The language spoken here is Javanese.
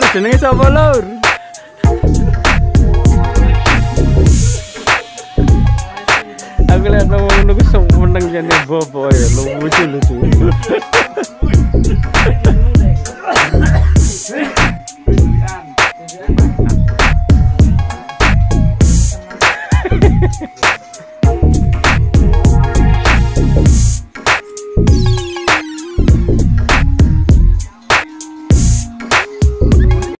Lur, jenenge sapa Lur? Aku lihat nama ngono kuwi sing meneng jane bobo ya, lucu lucu. Thank.